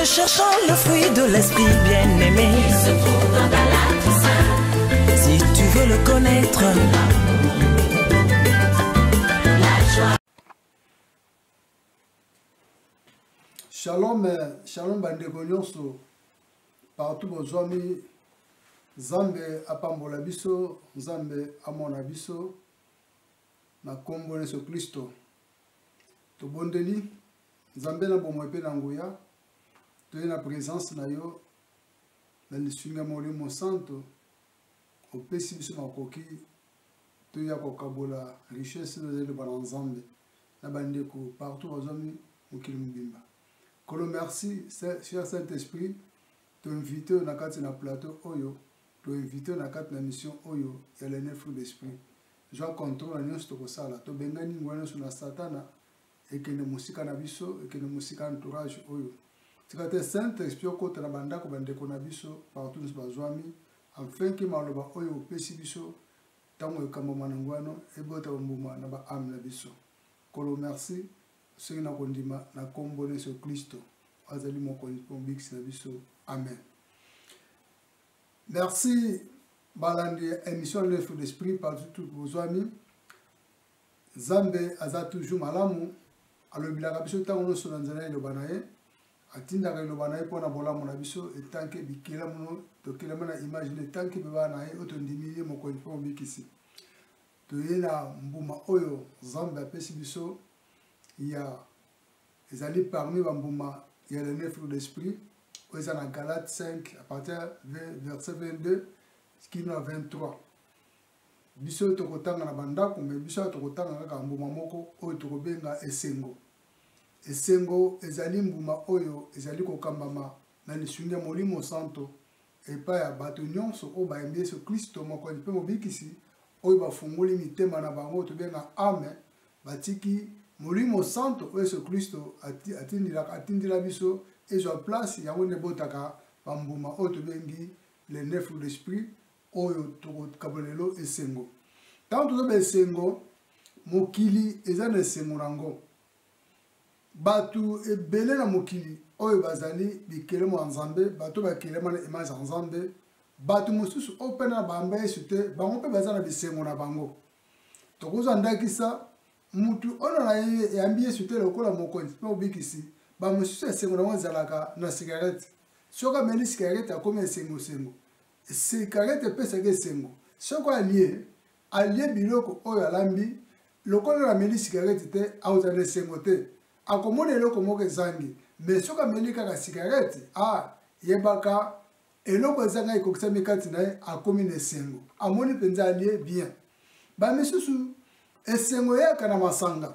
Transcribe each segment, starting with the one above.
Recherchant le fruit de l'esprit bien-aimé, il se trouve dans ta la Si tu veux le connaître, shalom shalom bandeko nyonso partout bozwami nzambe apambola biso nzambe amona biso na nkombo yesu kristo tobondeli nzambe na bomoi mpe na nguya toye na presence na yo na lisungi ya molimo santo opesi biso makoki toya kokabola richesse oyo ezali loba na nzambe na bandeko partout bazwami mokili mobimba kolo merci cher saint esprit toinvite oyo na kati na plateau oyo toinvite oyo na kati na mission oyo ya lene fruit d'esprit zwa controle na nyonso tokosala tobengani nguya nyonso na satana ekende mosika na biso ekende mosika ya entourage oyo tika te saint esprit okota na bandako bandeko na biso partout nyonso bazwami afin ke maloba oyo opesi biso ntango ekambama na ngwano ebota bambuma na baame na biso kolo merci soki na kondima na nkombo na yesu klisto azali mokonzi mpo mobikisi na biso amen Merci balandi ya emission L'Œuf d'Esprit partout tout bozwami. Nzambe aza toujours malamu alobelaka biso ntango nyonso na nzela ya liloba na ye atindaka liloba na ye mpo na bolamu na biso etanke bikelamu tokelama na image na etanke beba na ye oyo tondimi ye mokonzi mpo mobikisi toye na mbuma oyo nzambe apesi biso ya ezali parmi bambuma ya le neuf fruit d'esprit oyo eza na galate 5 à partir verset 22 kino na 23 biso oyo tokotanga na bandako me biso oyo tokotanga kaka mbuma moko oyo tokobenga esengo esengo ezali mbuma oyo ezali kokambama na lisungi ya molimo santo Epai ya bato nyonso oyo bayambi Yesu Klisto, Mokonzi mpe Mobikisi, oyo bafungoli mitema na bango oyo tobenga ame, batiki Molimo Santo oyo Yesu Klisto atindelaka atindela biso ezwa place, yango nde ebotaka bambuma oyo tobengi le neuf fruits de l'esprit oyo tokokabola lelo esengo. Ntango tozoba esengo, mokili eza na esengo na yango. Bato ebele na mokili oyo bazali bikelemo ya Nzambe, bato bakelema na image ya Nzambe, bato mosusu oyo mpe na bayamba Yesu te, bango mpe baza na bisengo na bango. Tokozwa ndakisa moto oyo na ye eyambi Yesu te lokola mokonzi mpe mobikisi, bamosusu esengo na yango ezalaka na sigarete. Soki ameli sigarete akomi esengosengo. Sigarete epesaka esengo. Soki alie, alie biloko oyo alambi lokola na meli sigareti te akozala na esengo te akomona eloko moko ezangi me soki ameli kaka sigareti a ah, yebaka eloko ezanga ekokisami kati na ye akomi na esengo amoni mpenza alie bien bamisusu esengo eyaka na masanga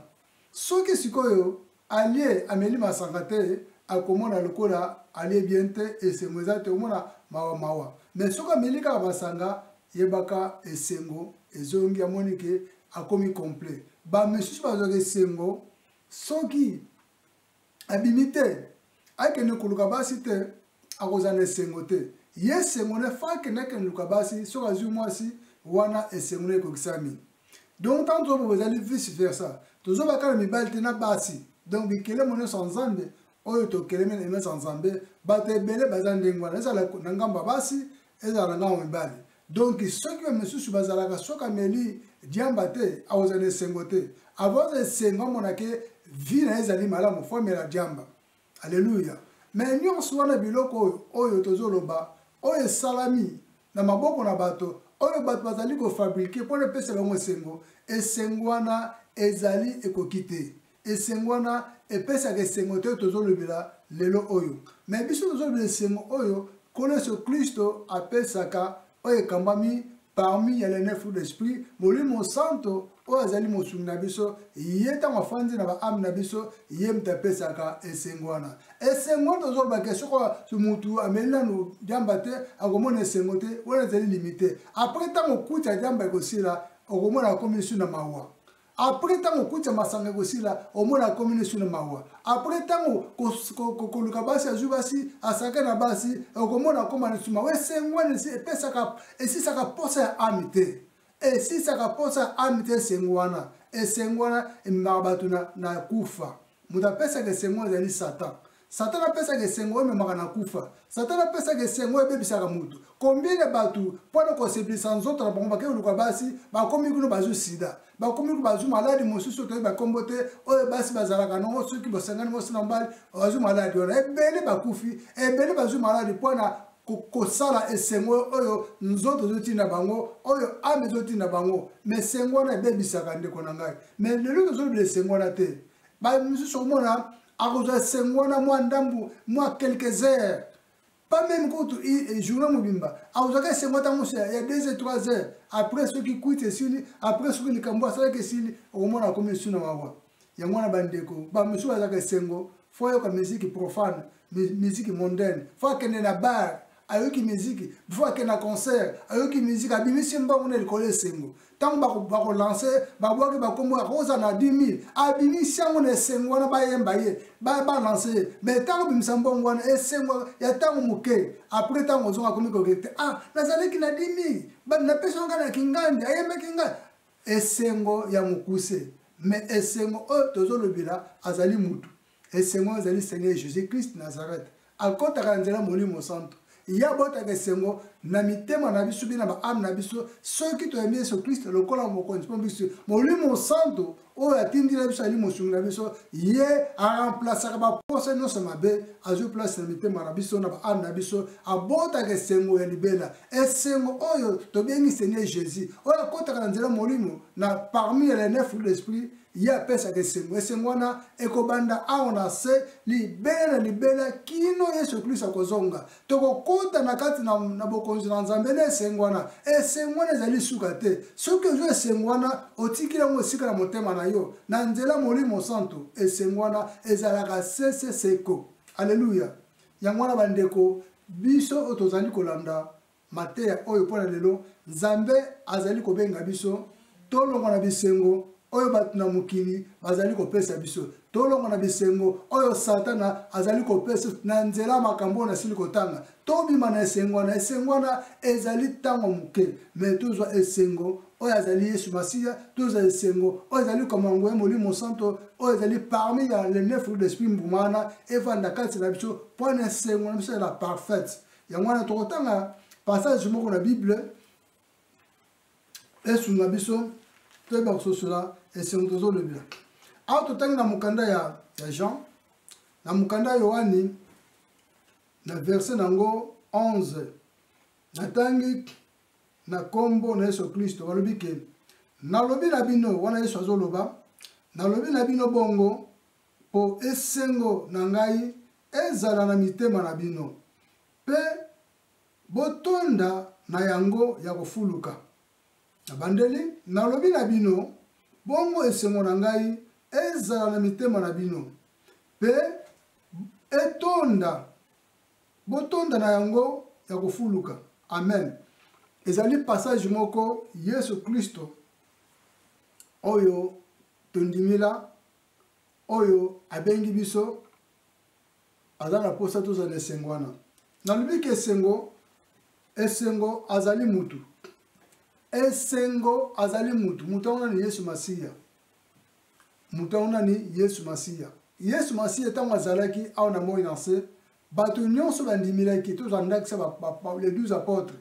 Soki sikoyo alie ameli masanga te akomona lokola alie bien te esengo eza te omona mawa mawa mais soki ameli kaka masanga yebaka esengo ezongi amoni ke akomi complet ba misusu bazwaka esengo soki abimi te akende koluka basi te akozala na esengo te ye esengo na fa akende akende luka basi soki azwi mwasi wana esengo na ekokisami donc ntango tozoboma ezali vice versa tozobaka na mibali te na basi donc bikelemo nyonso ya nzambe oyo tokelemi na emesa nzambe bato ebele baza ndenge wana ezala na ngambo ya basi ezala na ngambo mibali donc soki bamisusu bazalaka soki ameli diamba te akozala na esengo te avant esengo amona ke vie na ye ezali malamu fo amela diamba alleluya mais nyonso wana biloko oyo oyo tozoloba oyo esalami na maboko na bato oyo bato bazali kofabrike mpo na epesa bango esengo esengo wana ezali ekoki te Esengo wana epesaka esengo te tozolobela lelo oyo. Me biso tozolobela esengo oyo Nkolo Yesu Klisto apesaka oyo ekambami parmi ya le neuf fruit d'esprit molimo santo oyo azali mosungi na biso ye ntango afandi na baame na biso ye moto apesaka esengo wana esengo wana tozolobake soko motu ameli nanu diamba te akomona esengo te wana ezali limite apres ntango okuta diamba ekosila okomona akomi lisu na mawa apres ntango okutisa masanga ekosila omona akomi nesu na mawa apres ntango koluka basi azwi basi asaka na basi okomona akoma nesu mawa esengo wana epesaka esisaka mposa ya ami te esisaka mposa ya ami te esengo wana esengo wana ememaka bato na kufa Moto apesaka esengo oyo ezali Satan. Satan apesaka esengo oyo ememaka na kufa. Satan apesaka esengo oyo ebebisaka moto. Combien de bato mpo na kosepelisa nzoto na bango bakei koluka basi bakomi kuno bazwi sida, bakomi kuno bazwi maladi mosusu toyebi bakombo te oyo basi bazalaka nango soki bosangani mwasi na mobali bazwi maladi wana. Ebele bakufi, ebele bazwi maladi mpo na kosala esengo oyo nzoto ezotinda bango oyo ame ezotinda bango me esengo wana ebebisaka ndeko na ngai me lelo tozolobela esengo wana te baye mosusu okomona akozwa esengo wana mwa ndambu mwa quelques heures pas même kutu journée mobimba akozwaka esengo ata mosu ya 2 heures 3 heures après soki kwiti esili après soki likambo asalaki esili okomona akomi esu na mawa yango wana bandeko bamosusu bazalaka esengo fo ayoka miziki profane miziki mondaine fo akende na bar ayoki miziki before ake na concert ayoki miziki abimisi mbongo na likolo esengo ntango bakolanse babwaki bakombo akoza na 10000 abimisi yango na esengo wana bayemba ye balanse ye mai ntango obimisa mbongo wana esengo ya ntango moke apres ntango ozonga akomi kokete ah nazalaki na 10000 napesaka na kingandi ayembaki ngai Esengo ya mokuse mais esengo oyo tozolobela azali mutu esengo ezali seigneur jésus christ nazareth akotaka na nzela molimo santu ye abotaka esengo na mitema na biso mpe na baame na biso soki toyambi yesu kristo lokola mokonzi mpo biso molimo santu oyo atindi na biso ali mosungi na biso ye aremplasaka baposa nyonso mabe azwi place na mitema na biso na baame na biso abotaka esengo ya libela esengo oyo tobengi seigneur jésus oyo akotaka na nzela molimo na parmi ya lenef fruit d'esprit ye apesaka esengo esengo wana ekobanda awa na se libela na libela kino yesu kristo akozonga tokokota na kati na, na bokonzi na nzambe na esengo wana esengo wana ezali suka te soki ozwi esengo wana otiki yango esika na motema na yo na nzela molimo santu esengo wana ezalaka seseseko aleluya Yango wana bandeko, biso oyo tozali kolanda mateya oyo mpo na lelo, Nzambe azali kobenga biso tolongwa na bisengo oyo bato na mokili bazali kopesa biso tolongo na bisengo oyo satana azali kopesa na nzela ya makambo oyo nasili kotanga tobima na esengo wana esengo wana ezali ntango moke me tozwa esengo oyo azali yesu masiya tozwa esengo oyo ezali komango ya molimo santo oyo ezali parmi ya le neuf fruit d'esprit mbuma wana evanda kati na biso mpo na esengo na biso ezala parfaite yango wana tokotanga passage moko na bible esunga biso toyeba kososola esengo tozolobela awa totangi na mokanda ya, ya jean na mokanda ya yohani na verse na yango 11 natangi na nkombo na yesu klisto balobi ke nalobi na bino wana yesu azoloba nalobi na bino bongo mpo esengo na ngai ezala na mitema na bino mpe botonda na yango ya kofuluka nabandeli nalobi na bino bongo esengo na ngai ezala na mitema na bino mpe etonda Botonda na yango ya kofuluka. Amen. Ezali passage moko Yesu Klisto oyo tondimila oyo abengi biso aza na posa tozala na esengo wana nalobi ke esengo esengo azali mutu esengo azali mutu mutu yango nani yesu masiya moto yango nani yesu masiya yesu masiya ntango azalaki awa na moi na nse bato nyonso bandimelaki tozwa ndakisa les 12 apôtres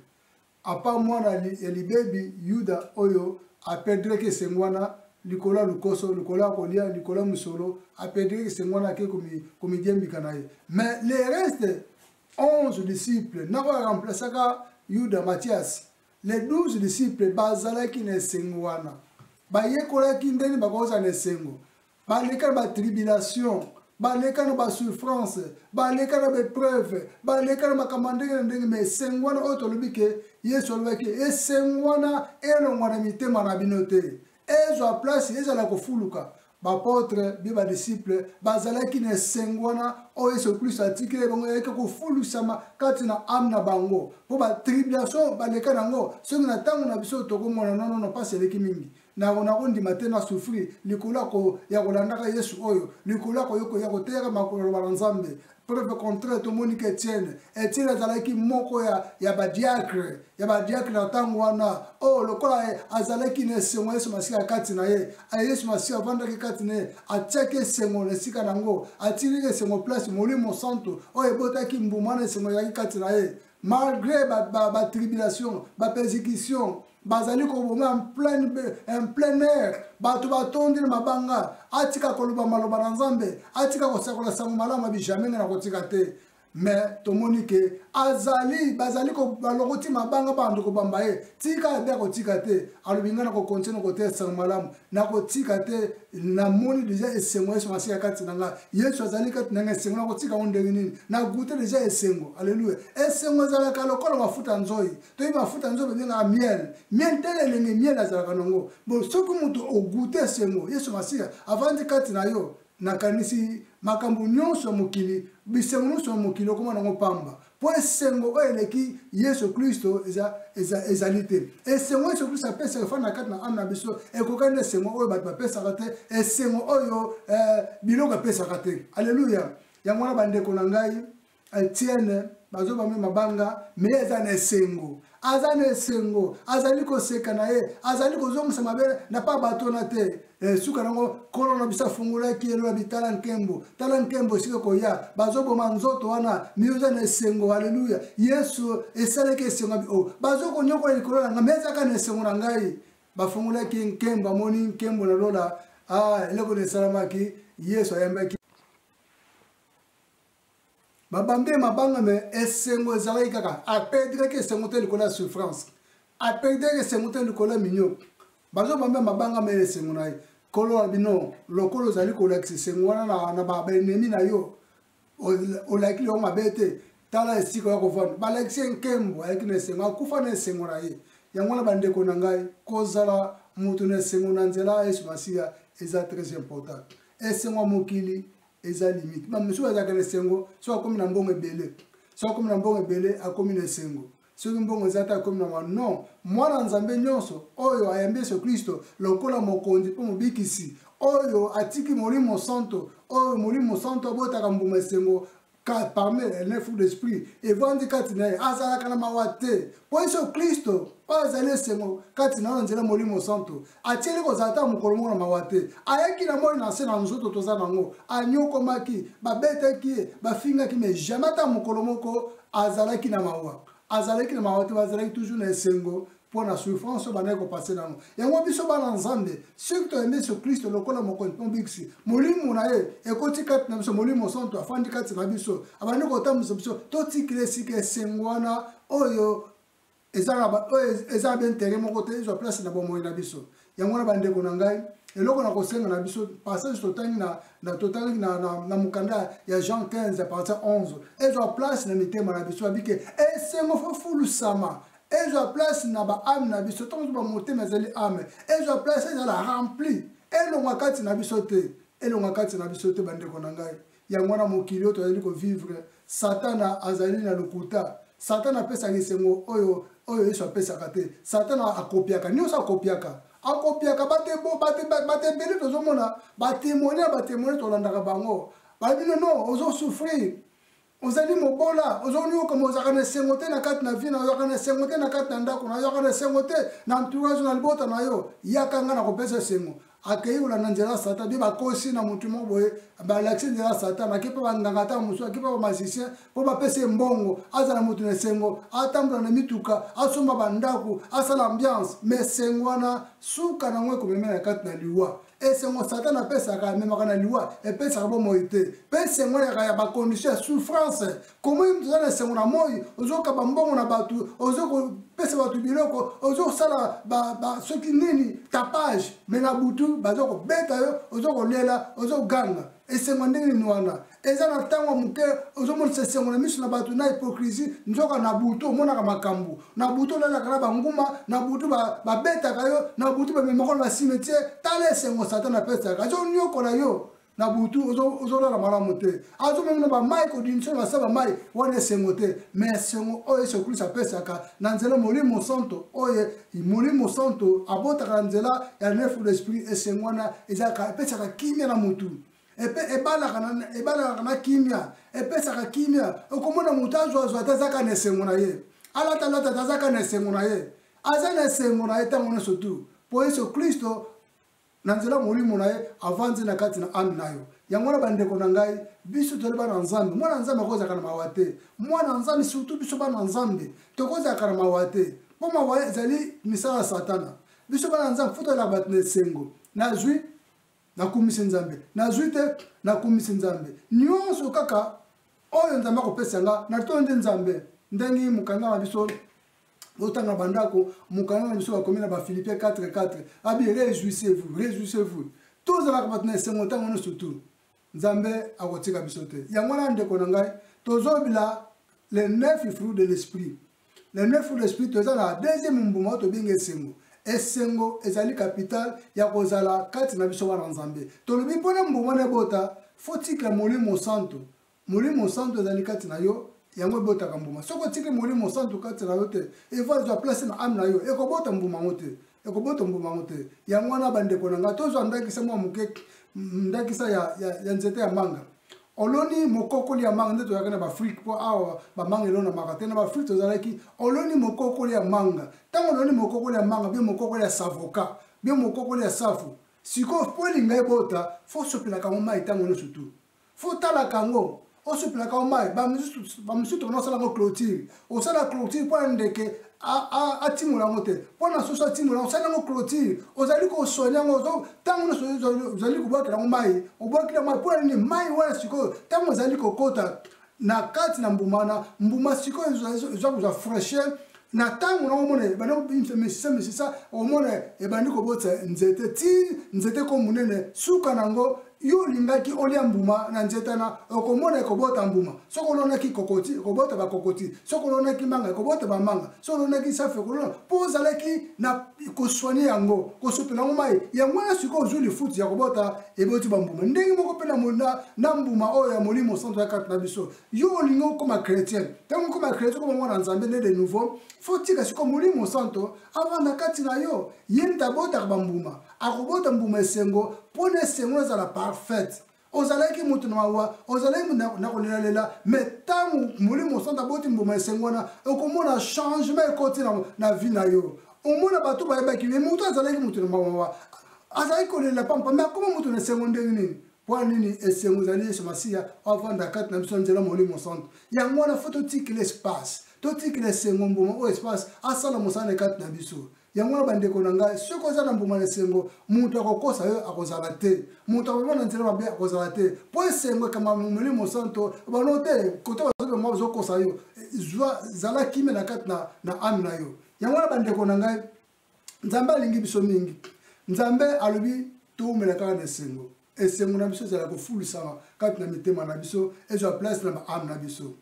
apa mwana ya libebi yuda oyo aperdreki esengo wana likolo ya lokoso likolo ya kolia likolo ya mosolo aperdreki esengo wana ake komidiembika na ye mais le reste 11 disciples na oyo aremplasaka yuda mathias Les douze disciples bazalaki na esengo wana, bayekolaki ndenge bakozala na esengo, baleka na batribulation, baleka na basouffrance, baleka na baepreuve, baleka na makambo ya ndenge na ndenge, ma esengo wana oyo tolobi ke Yesu alobaki esengo wana elongwa na mitema na bino te, ezwa place ezala kofuluka baapotre mpe badisiple bazalaki na esengo wana oyo yesu klisto atikeli bango yayaki kofulusama kati na ame na bango mpo batribulation baleka na yango soki na ntango na biso tokomona nonono mpasi eleki mingi nakondima te na souffrir likolo ya kolandaka yesu oyo likolo ya koyoko ya koteyaka makoloba na nzambe preuve contraire tomoni ke etienne etienne azalaki moko ya, ya badiacre ya badiacre na ntango wana oyo oh, lokola azalaki na esengo yesu masiya kati na ye yesu masiya avandaki kati na ye atiaki esengo na esika na yango atiliki esengo place molimo santu oyo ebotaki mbuma na esengo ezalaki kati na ye malgré ba, ba, ba tribulation ba persécution bazali koboma en pleine, en plein air bato batondi na mabanga atika koloba maloba na nzambe atika kosakola sango malamu abi jamais ngai nakotika te mais tomoni ke azali bazali balokoti mabanga bando kobamba ye tika yabe akotika te alobi ngai nakokontinue koteya sango malamu nakotika te namoni deja esengo ya yesu masihi ya kati na ngai yesu azali kati na ngai esengo nakotika yango ndenge nini nagute deja esengo aleluya esengo ezalaka lokola mafuta ya nzoi toyi mafuta ya nzoi babengaka miel miel tele elenge miel azalaka nango bo soki moto ogute esengo yesu masihi avandi kati na yo nakanisi makambo nyonso ya mokili bisengo nyonso ya mokili okoma nango pamba mpo esengo oyo eleki yesu klisto ezali te esengo yesu klisto apesaka efandi na kati na ame na biso ekokani na esengo oyo bato bapesaka te esengo oyo eh, biloko epesaka te aleluya yango wana bandeko na ngai etienne bazobami mabanga me eza na esengo aza na esengo azali koseka na ye azali kozongisa mabele na pa bato na te e, suka nango nkolo na biso afungolaki elobi tala nkembo tala nkembo esika koya bazoboma nzoto wana miyoza na esengo haleluya yesu esalaki esengo abi o oh, bazokonyokola likolo na ngai mezaka na esengo na ngai bafungolaki nkembo amoni nkembo na lola ah, eloko na esalamaki yesu ayambaki babambi ye mabanga me esengo ezalaki kaka aperdreki esengo te likolo ya souffrance aperdreki esengo te likolo ya minio bazobambi ya mabanga me esengo na ye koloba bino lokola ozali kolakisa esengo wana na baenemi na yo olakili yango mabe te tala esika ya kovanda balakisi ye nkembo ayaki na esengo akufa na esengo na ye yango wana bandeko na ngai kozala moto na esengo na nzela ya yesu masiya eza très important esengo ya mokili eza limite ba mususu bazalaka na esengo soki akomi na mbongo ebele soki akomi na mbongo ebele akomi na esengo soki mbongo eza te akomi na mwana non mwana nzambe nyonso oyo ayambi yesu kristo lokola mokonzi mpe mobikisi oyo atiki molimo santo oyo molimo santo abotaka mbuma esengo parmi les fruits d'esprit evandi kati na ye azalaka na mawa te mpo yesu kristo oyo azali esengo kati na yo nzela molimo santu atieli kozala ata mokolo moko na mawa te ayaki na moi na nse na nzoto toza nango anyokomaki babetaki ye bafingaki me jamai ata mokolo moko azalaki na mawa azalaki na mawa te bazalaki toujours na esengo mpo na souffrance oyo bandaki kopase nango yango biso bana nzambe soki toyembi yesu kristo lokola mokonzi mpo bikisi molimo na ye ekoti kati na biso molimo santu afandi kati na biso abandi kotambwisa biso totikila esika esengo wana oyo ezaka baintere moko te ezwa place na bomoi na biso yango wana bandeko na ngai eloko na kosenga na biso passage totangi na totangi na mokanda ya jean 15 parti 11 ezwa place na mitema na biso babike esengo fofulusama ezwa place na baame na biso ntango toba motema ezali ame ezwa place ezala rempli elonga kati na biso te elonga kati na biso te bandeko na ngai Yango wana mokili oyo tozali kovivre, Satana azali na lokuta. Satana apesaka esengo oyo oyo Yesu apesaka te. Satana akopiaka nyonso, akopiaka akopiaka bato ebele tozomona batemone ya batemone tolandaka bango babino no ozosouffrir ozali mobola ozonioka ozalaka na esengo te na kati na vi na yo ozalaka na esengo te na kati na ndako na yo ozalaka na esengo te na entourage na libota na yo yaka ngai na kopesa esengo akei kolanda nzela ya satan bie bakosi na motu moko boye balakisi nzela ya satan ake mpe banganga ata mosusu ake mpe bamasicien mpo bapesa ye mbongo azala motu na esengo atambola na mituka asomba bandako asala ambiance ma esengo wana suka na yango ekomemela kati na liwa esengo satana apesaka ememaka na liwa epesaka bomoi te mpe esengo yaka ya bakondisio ya souffrance komoyi moto oza na esengo na moi ozokaba mbongo na bato ozokopesa bato biloko ozosala soki nini tapage me na butu baza kobeta yo ozokolela ozoganga esengo ndenge nini wana eza na ntango moke ozomonisa esengo na miso na bato na hypocrisie nzoka na butu omonaka makambo na butu olalaka na banguma na butu babetaka yo na butu bamemaka na basimetiere tala esengo satana apesaka azonyokola yo na butu ozolala malamu te azomema na bamai kodinso na se bamai wana esengo te me esengo oyo yesu kristo apesaka na nzela molimo santo oyo molimo santo abotaka na nzela ya nefu l'esprit esengo wana ezalaka epesaka kimia na motu epe ebalaka na ebalaka na kimia epesaka kimia okomona moto azwa azwa te azaka na esengo na ye alata alata te azaka na esengo na ye aza na esengo na ye ntango nyonso tu mpo yesu kristo Na nzela Molimo na Ye avandi na kati na ame na yo. Yango wana, bandeko na ngai, biso tozali bana ya Nzambe. Mwana ya Nzambe akoki kozalaka na mawa te. Mwana ya Nzambe, surtout biso bana ya Nzambe, tokoki kozalaka na mawa te. Mpo mawa ezali misala ya Satana. Biso bana ya Nzambe, fo tozalaka bato na esengo. Nazwi, nakumisi Nzambe. Nazwi te, nakumisi Nzambe. Nyonso kaka oyo Nzambe akopesa nga, natondi Nzambe. Ndenge mokanda na biso botanga bandako mokanda na biso bakomi na bafilipien 44 abi rejouissez vous rejouissez vous tozalaka bato na esengo ntango nyonso tu nzambe akotika biso te yango wana ndeko na ngai tozobila le neuf fruit de l'esprit le neuf fruit de l'esprit toza na deuxième mbuma oyo tobengi esengo esengo ezali capital ya kozala kati na biso bana nzambe tolobi mpo na mbuma na ebota fotika molimo santu Molimo Mosantu ezali kati na yo, yango ebotaka mbuma. Soki otiki Molimo Mosantu kati na yo te, evo ezwa place na ame na yo, ekobota mbuma yango te, ekobota mbuma yango te. Yango wana bandeko na ngai, tozwa ndakisa mwa moke, ndakisa ya, ya, ya nzete ya manga oloni mokokoli ya manga nde toyaka na baafrike mpo awa bamanga elonamaka te na baafrike tozalaki oloni mokokoli ya manga ntango oloni mokokoli ya manga bie mokokoli ya savoka bie mokokoli ya safu sikoyo mpo elinga ebota fo osopelaka yango mai ntango nyonso tu fo otalaka yango osopelaka o mai bamosusu tokona osala yango clotire osala clotire mpo ya ndeke atimola yango te mpo na soso atimola yango osali yango clotire ozali kosoigne yango ntango nyonso ozali kobwakela yango mai obwakeli yango mai mpo ya nini mai wana sikoyo ntango ezali kokota na kati na mbuma wana mbuma sikoyo eza kozwa fraîcheur na ntango na omona ebandi kobimisa misisa misisa omona ebandi kobotisa nzete ti nzete ko monene suka na yango yo olingaki olia mbuma na nzete wana okomona ekobota mbuma soki olonaki kokoti ekobota bakokoti soki olonaki manga ekobota bamanga so olonaki safi okolona mpo ozalaki na kosoigne yango kosopela yango mai yango wana sikoyo ozwi lifuti ya kobota eboti bambuma ndenge moko mpe na mbuma oyo ya molimo santo ya kati na biso yo olingi okoma chrétien ntango okoma chrétien okoma mwana nzambe nde de nouveau fo tika sikoyo molimo santo avanda kati na yo ye nde abotaka bambuma akobota mbuma esengo mpo na esengo ezala parfaite ozalaki moto na mawa ozalaki na kolelalela me ntango molimo santu aboti mbuma esengo wana okomona changement ekoti na vie na yo omona bato bayebaki ye moto azalaki moto na mawa azalaki kolelela pampa me akoma moto na esengo ndenge nini mpo nini esengo ezali yesu masiya avanda kati na biso na nzela molimo santu yango wana fo totikela espace totikela esengo mbuma oyo espace asala mosala na kati na biso yango wana bandeko na ngai soki oza na mbuma na esengo moto akokosa yo akozala te moto akoyeba na nzela mabe akozala te mpo esengo ekamba momeli mosanto bano te kote bazobema bazokosa yo zwa zala kimia na kati na, na ame na yo yango wana bandeko na ngai nzambe alingi biso mingi nzambe alobi toumela kaka na esengo esengo na biso ezala kofulisama kati na mitema na biso ezwa place na baame na biso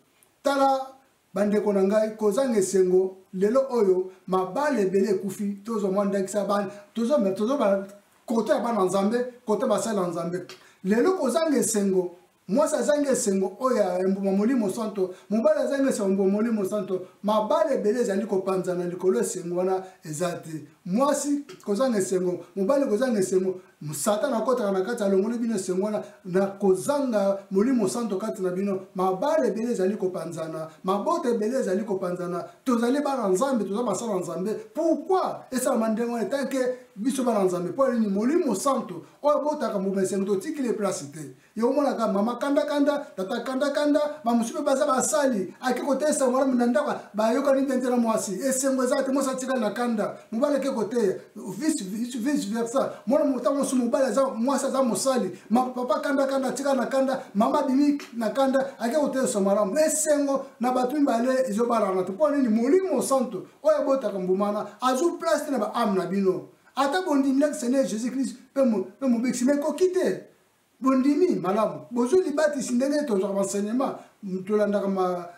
tala Bandeko na ngai, kozanga esengo lelo oyo mabala ebele ekufi. Tozwa mwa ndakisa, tozwa kota ya bana Nzambe, kota basali na Nzambe. Lelo kozanga esengo mwasi azangi esengo oyo ya embuma molimo santo mobali azangi esengo embuma molimo santo mabala ebele ezali kopanzana likolo esengo wana eza te mwasi kozanga esengo mobali kozanga esengo Satana akotaka na kati, alongoli bino esengo wana na kozanga Molimo Santo kati na bino. Mabala ebele ezali kopanzana, mabota ebele ezali kopanzana. Tozali bana Nzambe, toza basala Nzambe. Pourquoi esalama ndenge wana etanke biso bana Nzambe? Mpo nini Molimo Santo oyo abotaka mbuma esengo totikili ye place te? yo omonaka mama kandakanda tata kandakanda bamosusu mpe baza basali ake koteya esango wana na ndako bayokani nde nte na mwasi esengo eza te mwasi atikali na kanda mobali ake koteya vice versa mwana mota mosusu mobali aza mwasi aza mosali papa kandakanda atikali na kanda mama bimi na kanda ake koteya esango malamu esengo na bato mibale ezobalana to mpo nini molimo santo oyo abotaka mbumana azwi place te na baame na bino ata bondimilaki seigneur jésus christ mpe mobikisi ma ekoki te bondimi malamu bozwi libatisi ndenge tozwaka baenseignement tolandaka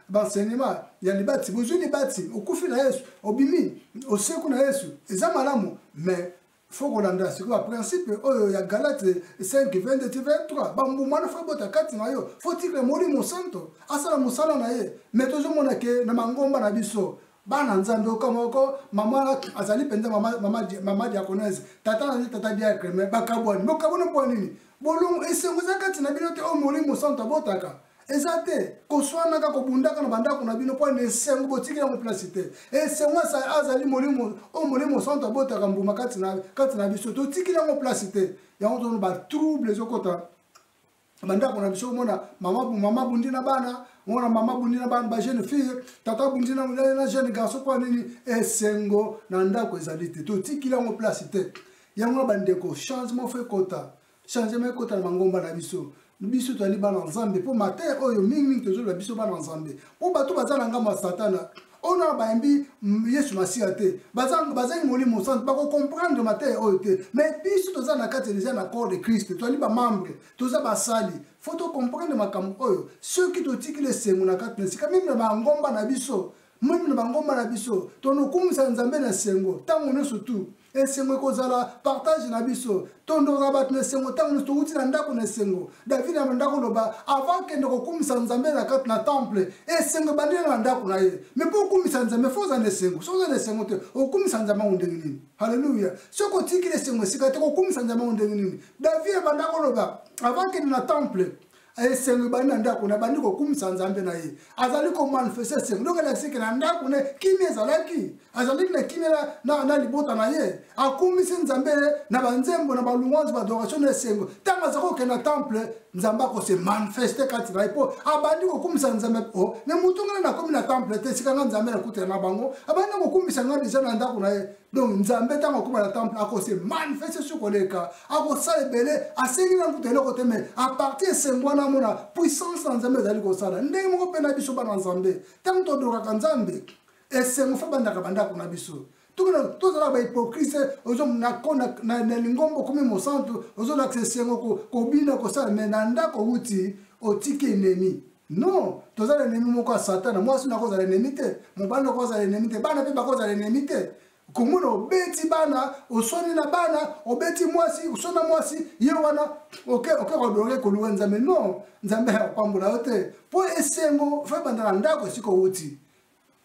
baenseignement ya libatisi bozwi libatisi okufi na yesu obimi oseku na yesu eza malamu mais fo kolanda sikoyo baprincipe oyo ya galate 5 22 ti 23 bambuma wana fo ebota kati na yo fo tikela molimo santo asala mosala na ye me tozomona ke na mangomba na biso bana nzambe oka moko mama wana azali mpenza mama diaconese tata nazali tata diacre me bakabwani bokabwani mpo nini bolongo esengo eza kati na bino te oyo molimo mosantu abotaka eza te koswanaka kobundaka na bandako na bino mpo na esengo botiki yango place te esengo azali molimo oyo molimo mosantu abotaka mbuma kati na biso totiki yango place te yango tozona batrouble ezokota bandako na biso omona mama, mama bundi na bana omona mama bundi na bana bajeune fille tata bundi na, na, na jeune garçon mpo nini esengo na ndako ezali te totikili yango place te yango na bandeko changement fo ekota changement ekota na mangomba na biso biso tozali bana nzambe mpo mateya oyo mingimingi tozoloba biso bana nzambe mpo bato baza na ngambo ya satana oyo nana bayembi yesu masiya te bazangi molimo santu bakokomprendre mateya oyo te mai biso toza na kati deja na corps de christ tozali bamembre toza basali fo tokomprendre makambo oyo soki totikili esengo na kati na esika meme na bangomba na biso meme na bangomba na biso tonokumisa nzambe na esengo ntango nyonso tu esengo ekozala partage na biso tondokaka bato na esengo ntango nyonso touti na ndako na esengo david na bandako oloba avant kende kokumisa nzambe na kati na temple esengo ebandi na ndako na ye me mpo okumisa nzambe fo oza na esengo soki oza na esengo te okumisa nzambe yango ndenge nini halleluya soki otikili esengo esika te kokumisa nzambe yango ndenge nini david na bandako oloba avant kende na temple esengo ebandi na ndako na bandi kokumisa nzambe na ye azali komanifeste esengo ndongo elakiseke na ndako na ye kimia ezalaki azalaki na kimia na, na libota na ye akumisi nzambe na banzembo na balungwanzi badoration na esengo ntango aza kokende na temple nzambe akose manifeste kati na ye mpo abandi kokumisa nzambe o ne motu ngai nakomi na temple te esika ngai nzambe nakutela na bango abandi kokumisa ngai deja na ndako na ye donc nzambe ntango akoma na temple akose manifeste sur koleka akosala ebele asengi na nkuta eloko te mai apartir esengo wana amona puissance na nzambe ezali kosala ndenge moko mpe na biso bana nzambe ntango todokaka nzambe esengo fa bandaka bandako na biso tozala bahypocrite na lingomba okomi mosantu ozolakisa esengo kobina kosala mai na ndako outi otiki enemi Non, toza na ennemi moko ya Satana. Mwasi na kozala ennemi te, mobali na kozala ennemi te, bana mpe bakozala ennemi te. Komona obeti bana, osoni na bana, obeti mwasi, osoni na mwasi, ye wana oke oke kodonge koluka Nzambe. Non, Nzambe akopambola yo te. Mpo esengo fa ebanda na ndako esika outi.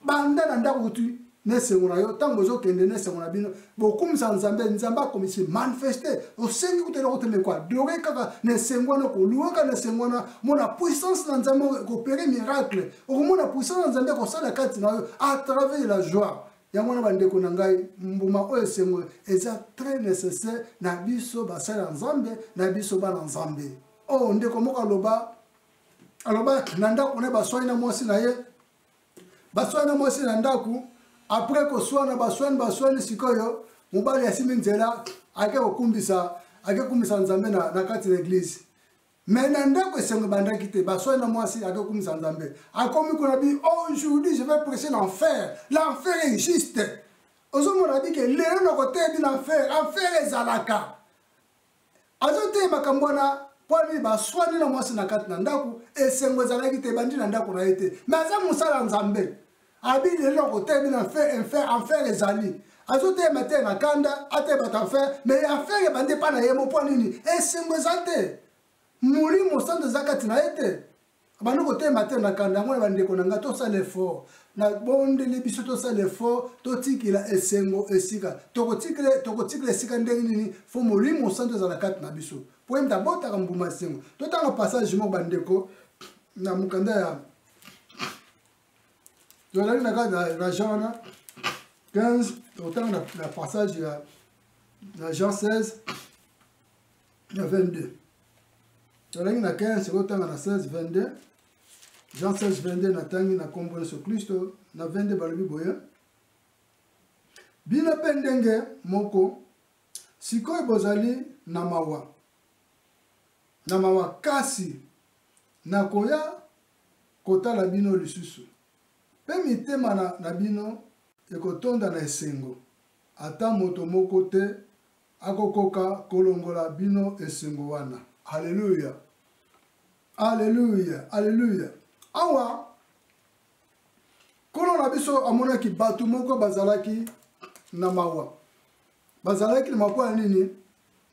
banda na ndako kutu na esengo na yo ntango bozokende na esengo na bino bokumisa nzambe nzambe akomisi manifeste osengi kutu eloko te mekwa dore kaka na esengo wana okoluwa kaka na esengo wana mona puissance na nzambe ekopere miracle okomona puissance na nzambe ekosala kati na yo à travers la joie yango wana bandeko na ngai mbuma oyo esengo eza très nécessaire na biso basali ya nzambe na biso bana nzambe oyo oh, ndeko moko aloba aloba na ndako na ye baswani na mwasi na ye baswana mwasi na ndako apres koswana baswani baswani sikoyo mobali asimbi nzela ake kokumbisa ake kumbisa nzambe na, na kati na eglize me na ndako esengo ebandaki te baswani na mwasi ake kumbisa nzambe akomi kuna bi aujourd'hui je vais presser l'enfer l'enfer est juste ozomona bike lelo nakotebi l'enfer enfer ezalaka azoteya makambo wana mpo nini baswani na mwasi na kati na ndako esengo ezalaki te ebandi na ndako na ye te me aza mosala ya nzambe abi lelo akotemi na enfer ezali azoteyema te na kanda ate bato enfer me enfer ebandi epai na ye mo mpo nini esengo eza te molimo santo eza kati na ye te abandi kotelema te makanda yango ya bandeko na ngai tosala effort nabondeli biso tosala effort totikela esengo esika tokotikela esika ndenge nini fo molimo santu ezala kati na biso mpo yemta abotaka mbuma esengo totanga passage moko bandeko na mokanda ya tozalaki na kati na jean wana 15 totanga na passage ya jean 16 na 22 tolangi na 15 sikoyo tanga na 16 22 jean 16 22 natangi na nkombo yesu kristo na 22 balobi boye bino mpe ndenge moko sikoyo bozali na mawa na mawa kasi nakoya kotala bino lisusu mpe mitema na, na bino ekotonda na esengo ata moto moko te Akokoka kolongola bino esengo wana. Alleluia. Alleluia. Alleluia. Awa, nkolo na biso amonaki bato moko bazalaki na mawa bazalaki na mawa ya nini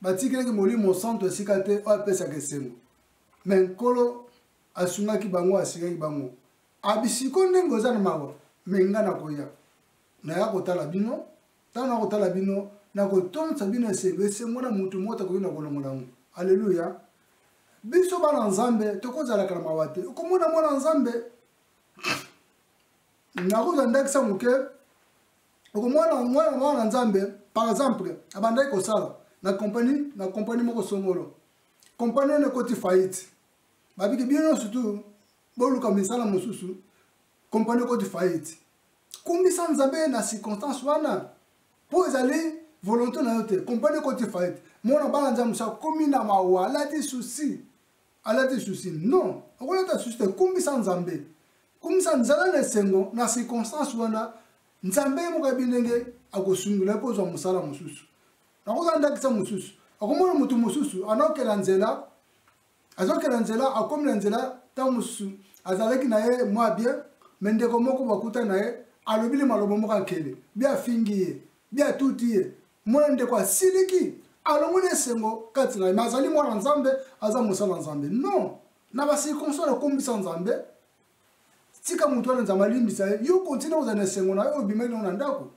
batikelaki molimo santo esika te oyo apesaka esengo me nkolo asungaki bango asikaki bango abisiko ndenge oza na mawa me nga nakoya naya kotala bino ntango nakotala bino nakotonisa bino esengo esengo na motu moko te koyina kolongola yango aleluya biso bana nzambe tokozalaka na mawa te okomona mwana nzambe nakozwa ndakisa moke okomona mwana mwana nzambe par exemple abandaki kosala na kompani na kompani moko songolo kompani wana ekoti faillite babiki bino nyonso tu boluka misala mosusu compagnie ekoti faillite kumisa nzambe na circonstance wana mpo ezali volonté na yo te compagnie ekoti faillite mwana bana nzambe mosu akomi na mawa alati souci alati souci non okolata souci te kumisa nzambe kumisa nzala na esengo na circonstance wana nzambe ye moko ayebi ndenge akosundola ye mpo ozwa mosala mosusu nakozala ndakisa mosusu akomona moto mosusu anaokela nzela azokende na nzela akomi na nzela ntango mosusu azalaki na ye mwa bien me ndeko moko bakuta na ye alobi le maloba moko akele bi afingi ye bi atuti ye mwana ndeko asiliki alongoli esengo kati na ye me azali mwana nzambe aza mosala nzambe non na bacirconstance nakombisa nzambe tika moto wana nzambe alimbisa ye yo kontina kozala na esengo na yo obimeli yango na ndako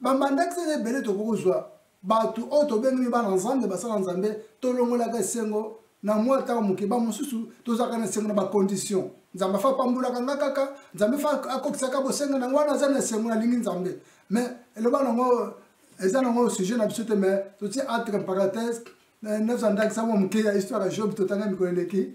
bambandaki sasa ebele tokoki kozwa bato oyo tobengami bana nzambe basala nzambe tolongolaka esengo na mwa ntango moke bamosusu tozalaka na esengo na bacondition nzambe afa apambolaka nga kaka nzambe fa akokisaka bosenga nango wana aza na esengo nalingi nzambe mais eloba nango eza nango sujet na biso te mais totie entre parenthèse nazwa ndakisa mwa moke ya histoire ya jobi totanga mikolo eleki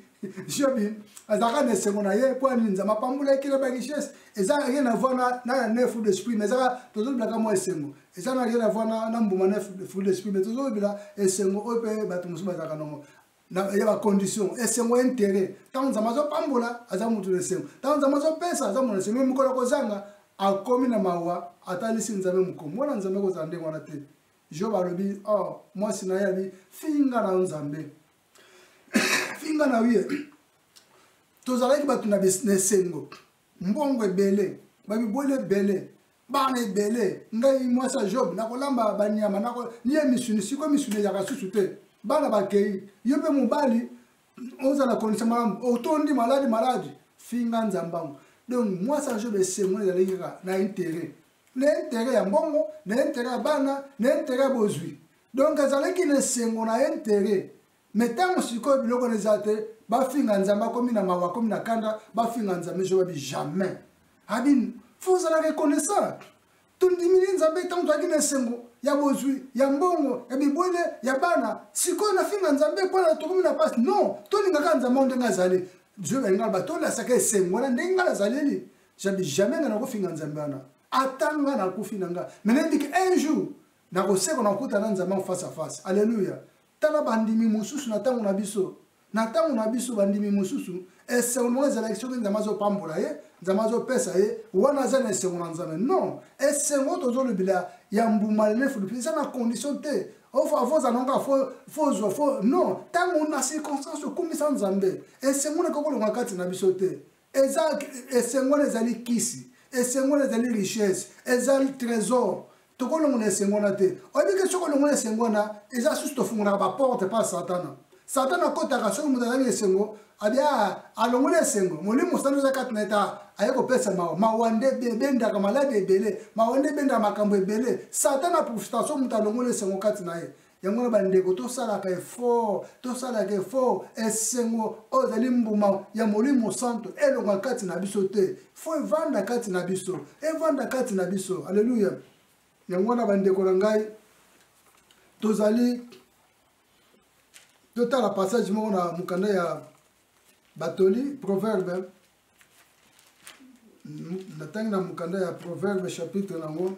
jobi azalaka na esengo na ye mpo ya nini nzambe apambola ye kilo bagishese eza rien na voir na na neuf fruit d'esprit mais ezaka tozolobelaka mwa esengo eza na rien na voir na, na mbuma neuf fruit d'esprit mais tozolobela esengo oyo mpe bato mosusu bazalaka nango ya bacondition esengo ya intérêt ntango nzambe azopambola aza moto na esengo ntango nzambe azopesa aza moto na esengo mokolo akozanga akomi na mawa atalisi nzambe mokomo wana nzambe akozala ndenge wana te job alobi oh mwasi na ye abi finga na yo nzambe finga na yo tozalaki bato na esengo mbongo ebele babibwele ebele bana ebele ngai mwasi ya job nakolamba banyama niye misuni siko misuni eyaka susu te bana bakei yo mpe mobali ozala kondisa malamu otondi maladi maladi finga nzambango donc mwasi ya job esengo ezalaki kaka na intere na interet ya mbongo na interet ya bana na interet ya bozwi donc azalaki na esengo na interet me ntango sikoyo biloko wana eza te bafinga nzambe akomi na mawa akomi na kanda bafinga nzambe ezo babi jamais abin fo ozala reconnaissant tondimili nzambe ntango tozalaki na esengo ya bozwi ya mbongo ya bibwele ya bana sikoyo nafinga nzambe mpo na tokomi na mpasi non tolingaka nzambe ndenge azali nzambe alinga batolasaka esengo wana ndenge ngai nazaleli jamais jamais nga nakofinga nzambe wana ata nga nakufi na nga me nayebi ke un jour nakosekwa nakokuta na nzambe yango face à face alleluya tala bandimi mosusu na ntango na biso na ntango na biso bandimi mosusu esengo moko ezalaki soki nzambe azopambola ye nzambe azopesa ye wana aza na esengo na nzambe non esengo tozolobela ya mbuma lenefu lopi eza na condition te ofo avoza nonga fo ozwa fo non ntango na circonstance okumisa nzambe esengo na kokolonga kati na biso te eza esengo wana ezali kisi esengo wana ezali richesse ezali trésor tokolongola esengo wana te oyebi ke soki olongola esengo wana eza susu tofungolaka baporte mpa satana satana akotaka soki moto azali esengo abia ah, alongoli esengo molimo mosana eza kati na ye ta aye kopesa mawa mawa nde ebendaka maladi ebele mawa nde ebendaka makambo ebele satana aprofita soki moto alongoli esengo kati na ye yango wana bandeko tosalaka efort tosalaka efort esengo oyo ezali mbuma ya molimo santo elonga kati na biso te fo evanda kati na biso evanda kati na biso aleluya yango wana bandeko na ngai tozali totala passage moko na mokanda ya batoli proverbe natangi na mokanda ya proverbe chapitre nango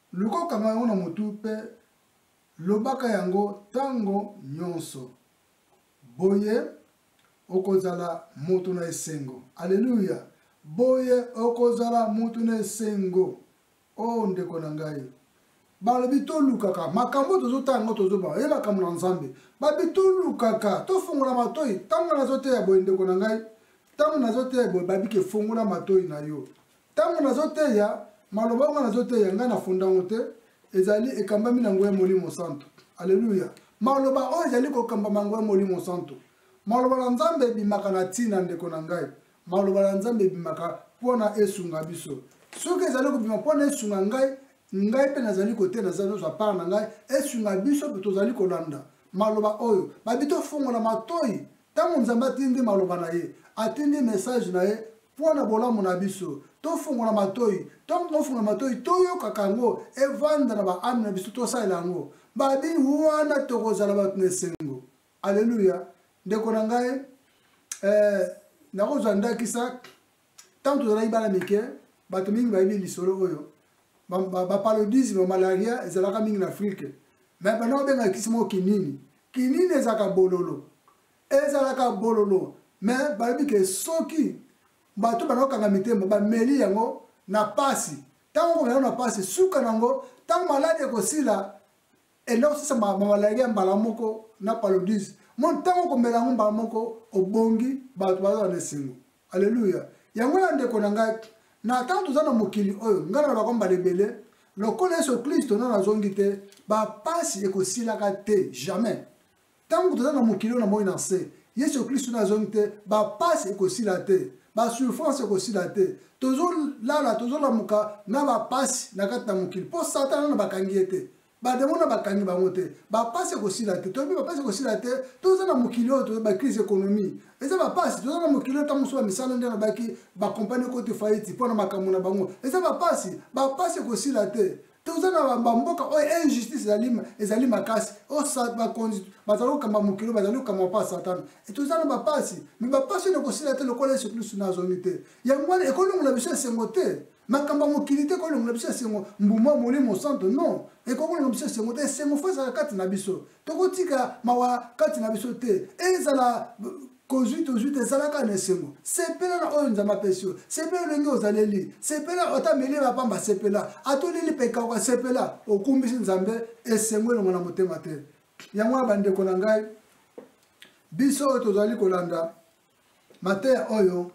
Luka okanga yango na motu mpe lobaka yango ntango nyonso. Boye okozala moto na esengo. Aleluya! Boye okozala moto na esengo. O oh, ndeko na ngai, balobi tolukaka makambo tozotala yango tozoba ye makambo na nzambe babi tolukaka tofongola matoi ntango nazoteya boye ndeko na ngai ntango nazoteya boye babike fongola matoi na yo Ntango nazoteya, maloba yango nazoteya, ngai nafunda yango te, ezali ekambami na nguya Molimo Santu. Aleluya! Maloba oyo ezali kokambama nguya Molimo Santu. Maloba na Nzambe ebimaka na ntina, ndeko na ngai. Maloba na Nzambe ebimaka mpo na esunga biso. Soki ezali kobima mpo na esunga ngai, ngai mpe nazali koteya na zali ozwa part na ngai, esunga biso mpe tozali kolanda maloba oyo babi tofongola matoi Ntango Nzambe atindi maloba na ye, atindi message na ye mpo na bolamu na biso. Tofungola matoi, ntango tofungola matoi, toyokaka yango evanda na baame na biso, tosalela yango babi, wana tokozala bato na esengo. Aleluya! Ndeko na ngai, eh, nakozwa ndakisa ntango tozalaki bana mike bato mingi bayebi lisolo oyo bapalodisme ba, ba malaria ezalaka mingi na afrike me bana obenga kisi moko kinini kinini ezalaka bololo ezalaka bololo me balobi ke soki bato banakokanga mitema bameli yango na pasi ntango okomela yango na pasi suka na yango ntango maladi ekosila enda osisa malaria ya mbala moko na paludis mo ntango okomela yango mbala moko obongi bato bazala na esengo aleluya yango na ndeko na ngai na ntango toza na mokili oyo ngai na balaka mbala ebele lokola yesu klisto nano azongi te bapasi ekosilaka te jamais Ntango toza na mokili oyo na moi na nse, Yesu Klisto na azongi te, bapasi ekosila te, basouffrance ekosila te. Tozolala, tozolamuka na bapasi na kati na mokili mpo Satana na bakangi ye te. bademo na bakangi bango te bapasi ekosila te toyebi bapasi ekosila te toza na mokili oyo toza bacrise économie eza bapasi toza na mokili oyo ntango mosusu bamisala nde nabaki bakompani ekoti faiti mpo na makambo na bango eza bapasi bapasi ekosila te toza na bamboka oyo injustice ezali ezali makasi bakonzi bazali kokamba mokili bazali kokamba mpa satana e toza na bapasi me bapasi oyo ekosila te lokola yesu kristu na azongi te yango wana ekolongola biso esengo te makambo ya mokili te ekolongola biso esengo mbuma molimo santo non ekokolongola biso esengo te esengo fo ezala kati na biso tokotika mawa kati na biso te ezala kozwi tozwi te ezalaka na esengo sepela na oyo nzambe apesi yo sepela ndenge ozaleli sepela ata milimo ya pamba sepela ata oleli mpe kauka sepela okumbisi nzambe esengo elongo na motema te yango ya bandeko na ngai biso oyo tozali kolanda mateya oyo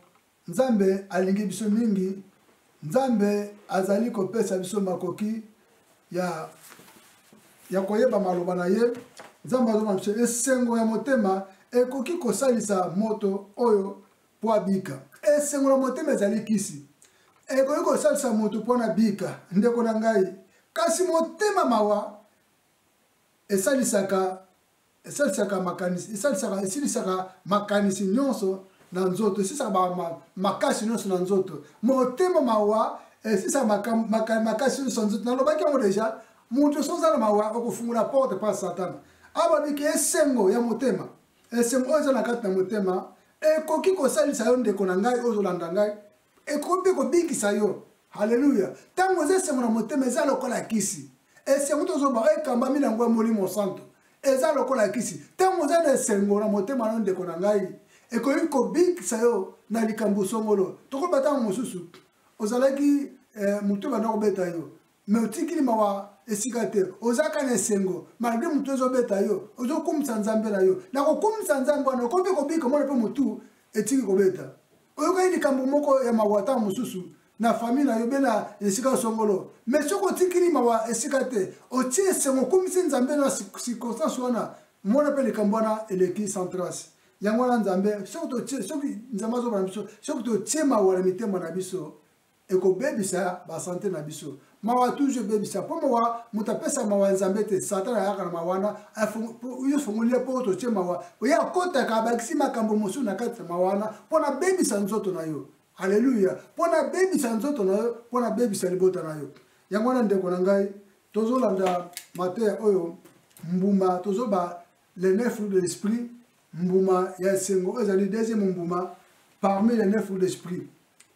Nzambe alingi biso mingi. Nzambe azali kopesa biso makoki ya, ya koyeba maloba na ye. Nzambe azoma biso esengo ya motema ekoki kosalisa moto oyo mpo abika. Esengo ya motema ezali kisi, ekoki kosalisa moto mpo na bika, ndeko na ngai. Kasi motema mawa esalisaka esalisaka makanisi esalisaka esilisaka makanisi nyonso na nzoto esilisaka makasi nyonso na nzoto motema mawa esilisaka makasi nyonso na nzoto nalobaki yango deja moto soki oza na mawa okofungola porte mpa satana ababiki esengo ya motema esengo oyo eza na kati na motema ekoki kosalisa yo ndeko na ngai ozolanda ngai ekoki mpe kobikisa yo halleluya ntango oza esengo na motema eza lokola kisi esengo tozoba oyo ekambami na yango ya molimo santo eza lokola kisi ntango oza na esengo na motema no ndeko na ngai ekoki kobikisa yo na likambo songolo tokoba ntango mosusu ozalaki eh, motu ebanda kobeta yo mais otikili mawa esika te oza ka na esengo malgre motu ezobeta yo ozokumisa nzambe na yo na kokumisa nzambe wana okoki mpe kobika omona mpe motu etiki kobeta oyokaki likambo moko ya mawa ntango mosusu na fami na yo mpe na esika osongolo mais soki otikili mawa esika te otie esengo okumisi nzambe na circonstance wana mona mpe likambo wana eleki sans trace yango wana nzambe soki nzambe azobana biso soki totie mawa na mitema na biso ekobebisa ba sante na biso mawa toujours ebebisa mpo mawa moto apesa mawa ya nzambe te satana ayaka na mawa wana yo fongoli ye mpo totie mawa oye akotaka abakisi makambo mosusu na kati ya mawa wana mpo nabebisa nzoto na yo aleluya mpo nabebisa nzoto na yo mpo nabebisa libota na yo yango wana ndeko na ngai tozolanda mateya oyo mbuma tozoba le neuf fruit de l'esprit mbuma ya esengo oyo ezali deuxième mbuma parmi le neuf fruit de l'esprit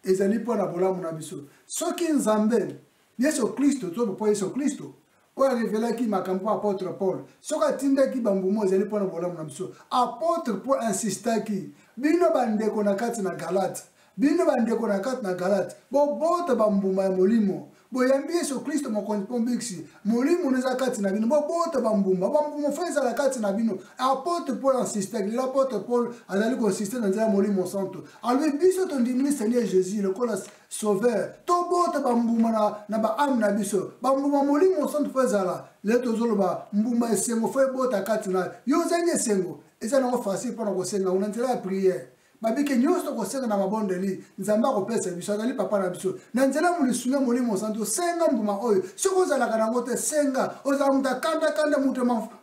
ezali mpo na bolamu na biso soki nzambe yesu klisto to mpo yesu klisto oyo arevelaki makambo mpo apotre paul soki atindaki bambumo ezali mpo na bolamu na biso apotre mpo insistaki bino bandeko na kati na galate bino bandeko na kati na galate bobota bambuma ya molimo boyambi yesu kristo mokonzi mpo mbikisi molimo na eza kati na bino bobota bambuma bambuma fo ezala kati na bino apotre paul insistaki lelo apotre paul azali konsiste na nzela ya molimo santo alobi biso tondimini seigneur jésus lokola sauveur tobota bambuma na, na baame na biso bambuma molimo santo fo ezala lelo tozoloba mbuma esengo fo ebota kati na yo ozangi esengo eza nango facile mpo na kosenga ngo na nzela ya priere babiki nyonso kosenga na mabondeli nzambe akopesa biso azali papa na biso na nzela molisuni ya molimo mosantu senga mbuma oyo soki ozalaka nango te senga ozala moto akandakanda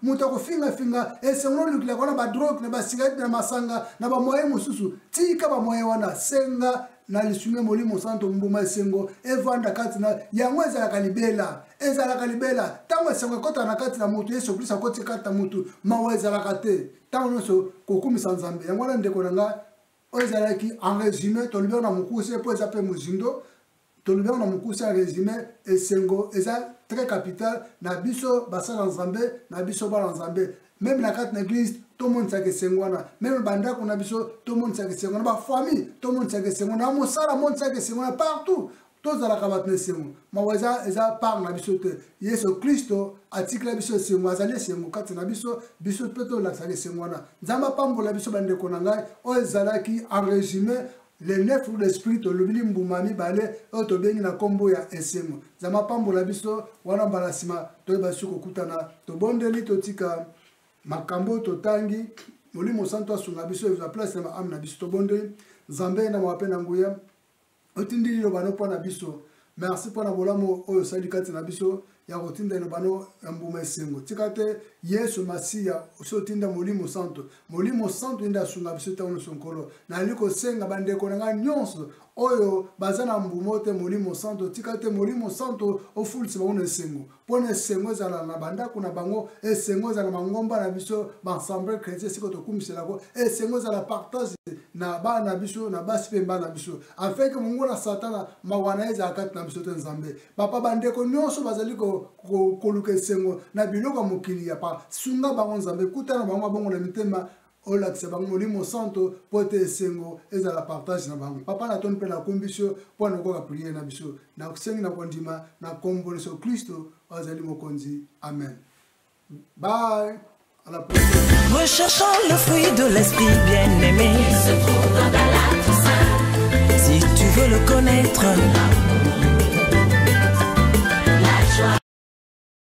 moto akofingafinga esengo nolukila kona badroge na basigarete na masanga na bamoye mosusu tika bamoye wana senga na lisuni ya molimo santo mbuma esengo evanda kati na yango ezalaka libela ezalaka libela ntango esengo ekotana na kati na moto yesu kristo akoti kati na motu mawa ezalaka te ntango nyonso kokumisa nzambe yango wana ndeko na nga oyo ezalaki en résumé tolobi yango na mokuse mpo eza mpe mozindo tolobi yango na mokuse ya résumé esengo eza très capital na biso basala nzambe na biso bana nzambe meme na kati na église tomonisaka esengo wana meme bandako na biso tomonisaka esengo na bafamille tomonisaka esengo na mosala monisaka esengo na partout tozalaka bato na esengo mawa eza, eza part na biso te yesu kristo atikela biso esengo azali esengo kati na biso biso mpe tolakisaka esengo wana nzambe apambola biso bandeko na ngai oyo ezalaki en résumé le neuf ou l'esprit tolobi limbuma mibale oyo tobengi na nkombo ya esengo nzambe apambola biso wana mbala nsima toyeba biso kokutana tobondeli totika makambo oyo totangi molimo santu asunga biso ezwa place na baame na biso tobondeli nzambe na mawa mpe na nguya otindi liloba no mpo na biso merci mpo na bolamu oyo osali kati na biso ya kotinda liloba no ya mbuma esengo tika te yesu masiya osi otinda molimo santo molimo santo yende asunga biso ntango nyonso nkolo nayali kosenga bandeko na ngai nyonso oyo baza na mbuma oyo te molimo santo tika te molimo santo ofulisa bango na esengo mpo na esengo ezala na bandako na bango esengo ezala na mangomba na biso baassemble chrétien siko tokumiselako esengo ezala partage na bana na biso na basi mpe mbana na biso afin ke mongola satana mawa na ye ezala kati na biso te nzambe papa bandeko nyonso bazali koluka esengo na biloko ya mokili ya pa sunga bango nzambe kutana bango mabongo na mitema olakisa bango molimo santo mpo ete esengo ezala partage na bango papa na toni mpe nakumbi biso mpo na kokoka priere na biso nasengi na kondima na nkombo yesu kristo azali mokonzi amen bye à la prochaine recherchons le fruit de l'esprit bien aimé si tu veux le connaître